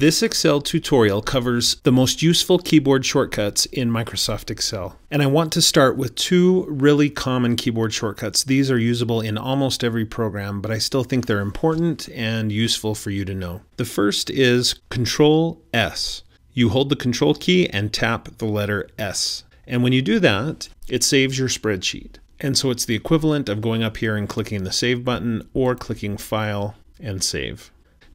This Excel tutorial covers the most useful keyboard shortcuts in Microsoft Excel. And I want to start with two really common keyboard shortcuts. These are usable in almost every program, but I still think they're important and useful for you to know. The first is Control S. You hold the Control key and tap the letter S. And when you do that, it saves your spreadsheet. And so it's the equivalent of going up here and clicking the Save button or clicking File and Save.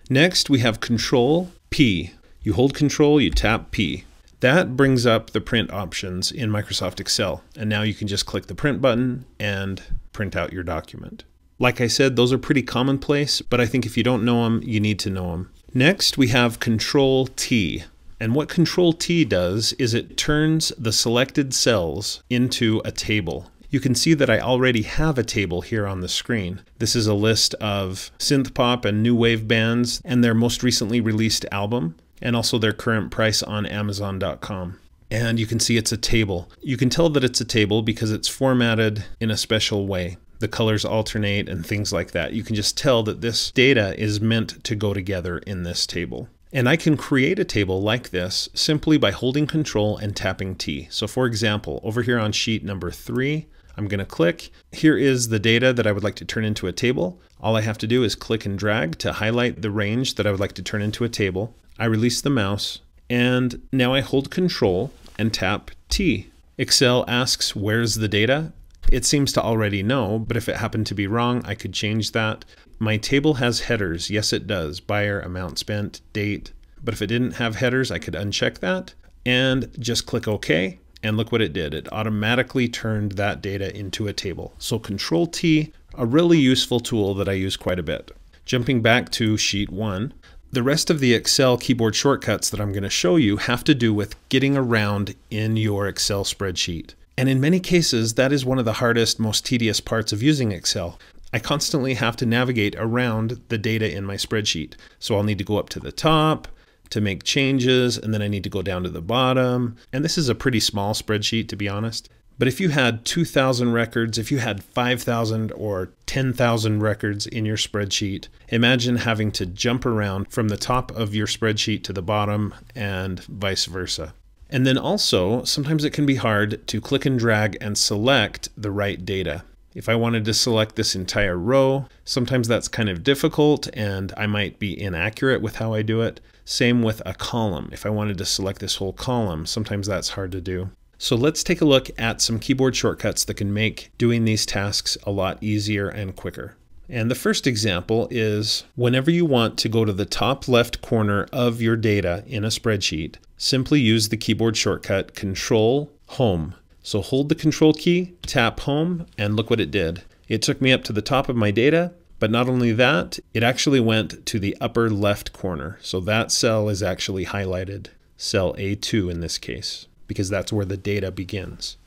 Next, we have Control P. You hold Control, you tap P. That brings up the print options in Microsoft Excel. And now you can just click the print button and print out your document. Like I said, those are pretty commonplace, but I think if you don't know them, you need to know them. Next, we have Control T. And what Control T does is it turns the selected cells into a table. You can see that I already have a table here on the screen. This is a list of synth pop and new wave bands and their most recently released album and also their current price on amazon.com. And you can see it's a table. You can tell that it's a table because it's formatted in a special way. The colors alternate and things like that. You can just tell that this data is meant to go together in this table. And I can create a table like this simply by holding control and tapping T. So for example, over here on sheet number three, I'm going to click. Here is the data that I would like to turn into a table. All I have to do is click and drag to highlight the range that I would like to turn into a table. I release the mouse and now I hold control and tap T. Excel asks where's the data? It seems to already know, but if it happened to be wrong, I could change that. My table has headers. Yes, it does. Buyer, amount spent, date. But if it didn't have headers, I could uncheck that and just click OK and look what it did. It automatically turned that data into a table. So Control T, a really useful tool that I use quite a bit. Jumping back to sheet one, the rest of the Excel keyboard shortcuts that I'm going to show you have to do with getting around in your Excel spreadsheet. And in many cases, that is one of the hardest, most tedious parts of using Excel. I constantly have to navigate around the data in my spreadsheet. So I'll need to go up to the top, to make changes, and then I need to go down to the bottom. And this is a pretty small spreadsheet, to be honest. But if you had 2,000 records, if you had 5,000 or 10,000 records in your spreadsheet, imagine having to jump around from the top of your spreadsheet to the bottom and vice versa. And then also, sometimes it can be hard to click and drag and select the right data. If I wanted to select this entire row, sometimes that's kind of difficult and I might be inaccurate with how I do it. Same with a column. If I wanted to select this whole column, sometimes that's hard to do. So let's take a look at some keyboard shortcuts that can make doing these tasks a lot easier and quicker. And the first example is whenever you want to go to the top left corner of your data in a spreadsheet, simply use the keyboard shortcut Control Home. So hold the Control key, tap Home, and look what it did. It took me up to the top of my data, but not only that, it actually went to the upper left corner. So that cell is actually highlighted, cell A2 in this case, because that's where the data begins.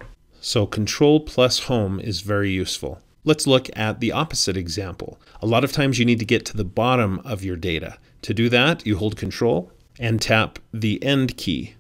So Control plus Home is very useful. Let's look at the opposite example. A lot of times you need to get to the bottom of your data. To do that, you hold Control and tap the End key.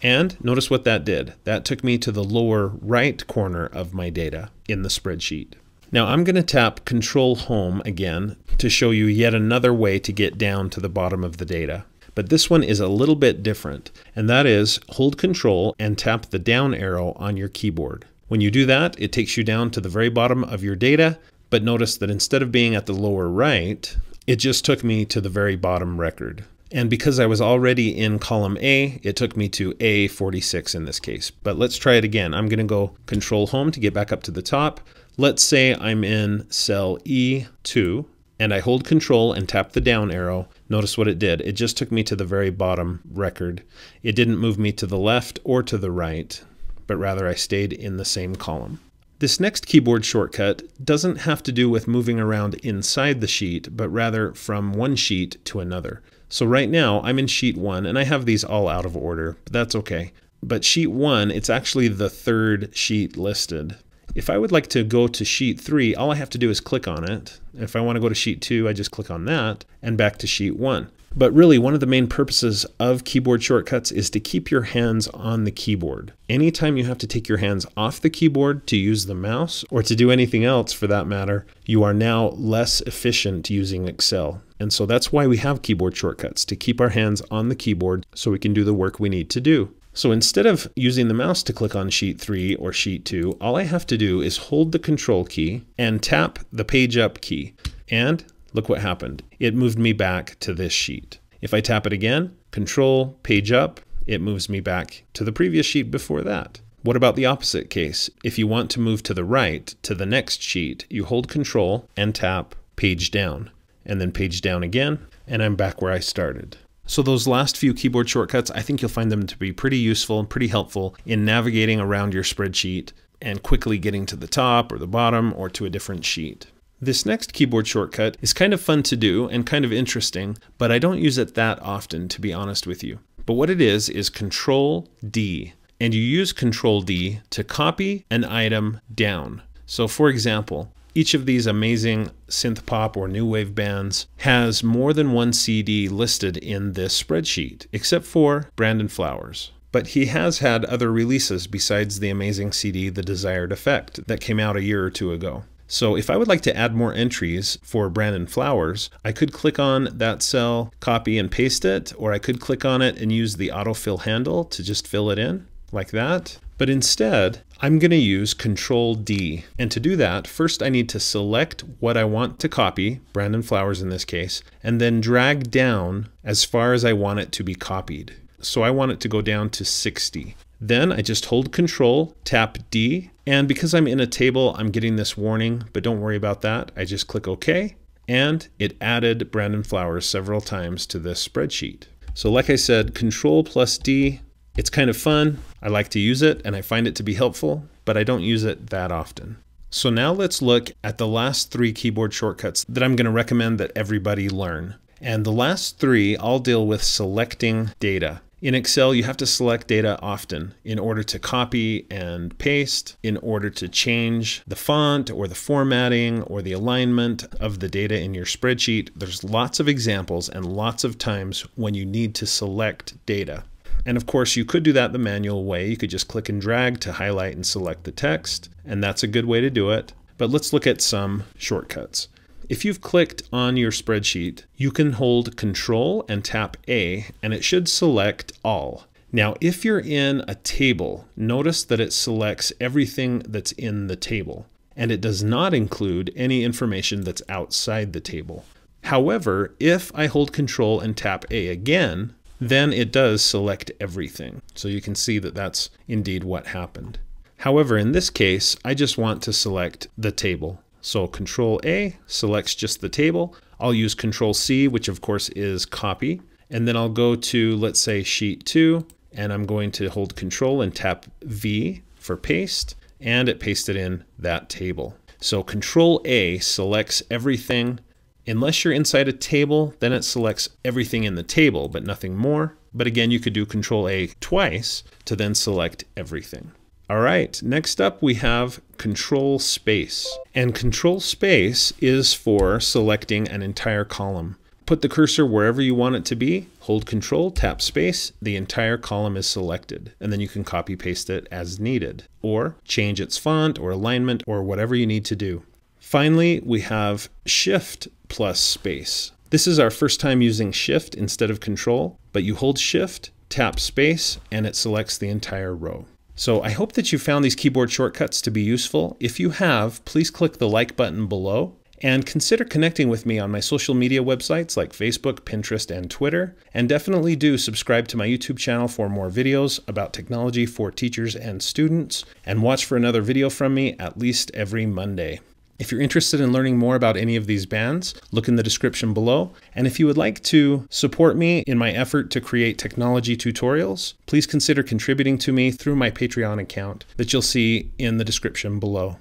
And notice what that did. That took me to the lower right corner of my data in the spreadsheet. Now I'm going to tap Control Home again to show you yet another way to get down to the bottom of the data. But this one is a little bit different, and that is hold Control and tap the down arrow on your keyboard. When you do that, it takes you down to the very bottom of your data, but notice that instead of being at the lower right, it just took me to the very bottom record. And because I was already in column A, it took me to A46 in this case. But let's try it again. I'm going to go Control Home to get back up to the top. Let's say I'm in cell E2 and I hold Control and tap the down arrow. Notice what it did. It just took me to the very bottom record. It didn't move me to the left or to the right, but rather I stayed in the same column. This next keyboard shortcut doesn't have to do with moving around inside the sheet, but rather from one sheet to another. So right now I'm in sheet one and I have these all out of order, but that's okay. But sheet one, it's actually the third sheet listed. If I would like to go to sheet three, all I have to do is click on it. If I want to go to sheet two, I just click on that and back to sheet one. But really, one of the main purposes of keyboard shortcuts is to keep your hands on the keyboard. Anytime you have to take your hands off the keyboard to use the mouse, or to do anything else for that matter, you are now less efficient using Excel. And so that's why we have keyboard shortcuts, to keep our hands on the keyboard so we can do the work we need to do. So instead of using the mouse to click on sheet 3 or sheet 2, all I have to do is hold the control key and tap the page up key. And look what happened. It moved me back to this sheet. If I tap it again, control, page up, it moves me back to the previous sheet before that. What about the opposite case? If you want to move to the right, to the next sheet, you hold control and tap page down, and then page down again, and I'm back where I started. So those last few keyboard shortcuts, I think you'll find them to be pretty useful and pretty helpful in navigating around your spreadsheet and quickly getting to the top or the bottom or to a different sheet. This next keyboard shortcut is kind of fun to do and kind of interesting, but I don't use it that often to be honest with you. But what it is is Control D, and you use Control D to copy an item down. So for example, each of these amazing synth pop or new wave bands has more than one CD listed in this spreadsheet, except for Brandon Flowers. But he has had other releases besides the amazing CD The Desired Effect that came out a year or two ago. So if I would like to add more entries for Brandon Flowers, I could click on that cell, copy and paste it, or I could click on it and use the autofill handle to just fill it in like that. But instead, I'm going to use Control D. And to do that, first I need to select what I want to copy, Brandon Flowers in this case, and then drag down as far as I want it to be copied. So I want it to go down to 60. Then I just hold Control, tap D, and because I'm in a table, I'm getting this warning, but don't worry about that. I just click OK, and it added Brandon Flowers several times to this spreadsheet. So like I said, Control plus D it's kind of fun. I like to use it and I find it to be helpful, but I don't use it that often. So now let's look at the last three keyboard shortcuts that I'm going to recommend that everybody learn. And the last three all deal with selecting data. In Excel, you have to select data often in order to copy and paste, in order to change the font or the formatting or the alignment of the data in your spreadsheet. There's lots of examples and lots of times when you need to select data. And of course, you could do that the manual way. You could just click and drag to highlight and select the text, and that's a good way to do it. But let's look at some shortcuts. If you've clicked on your spreadsheet, you can hold Control and tap A, and it should select all. Now, if you're in a table, notice that it selects everything that's in the table, and it does not include any information that's outside the table. However, if I hold Control and tap A again, then it does select everything. So you can see that that's indeed what happened. However, in this case, I just want to select the table. So Control A selects just the table. I'll use Control C, which of course is copy. And then I'll go to, let's say, sheet 2, and I'm going to hold Control and tap V for paste, and it pasted in that table. So Control A selects everything Unless you're inside a table, then it selects everything in the table, but nothing more. But again, you could do Control A twice to then select everything. All right, next up we have Control Space. And Control Space is for selecting an entire column. Put the cursor wherever you want it to be, hold Control, tap Space, the entire column is selected, and then you can copy paste it as needed, or change its font or alignment or whatever you need to do. Finally, we have Shift plus space. This is our first time using Shift instead of Control, but you hold Shift, tap space, and it selects the entire row. So I hope that you found these keyboard shortcuts to be useful. If you have, please click the like button below and consider connecting with me on my social media websites like Facebook, Pinterest, and Twitter. And definitely do subscribe to my YouTube channel for more videos about technology for teachers and students. And watch for another video from me at least every Monday. If you're interested in learning more about any of these bands, look in the description below. And if you would like to support me in my effort to create technology tutorials, please consider contributing to me through my Patreon account that you'll see in the description below.